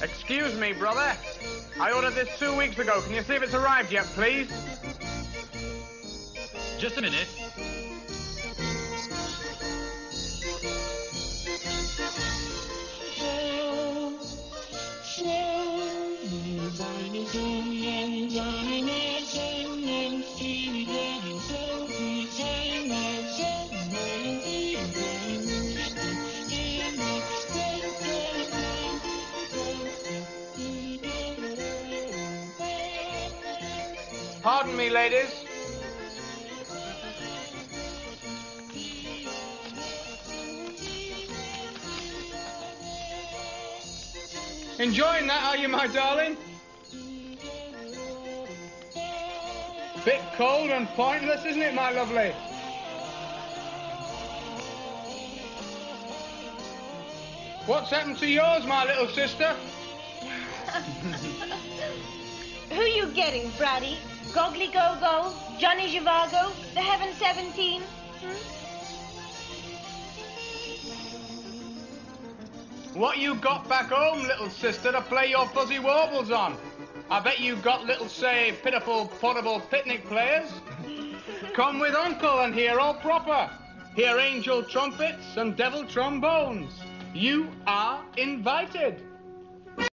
Excuse me, brother. I ordered this two weeks ago. Can you see if it's arrived yet, please? Just a minute. Pardon me, ladies. Enjoying that, are you, my darling? Bit cold and pointless, isn't it, my lovely? What's happened to yours, my little sister? Who are you getting, Braddy? Goggly Gogol? Johnny Zhivago? The Heaven 17? Hmm? What you got back home, little sister, to play your fuzzy warbles on? I bet you got little, say, pitiful portable picnic players. Come with Uncle and hear all proper. Hear angel trumpets and devil trombones. You are invited.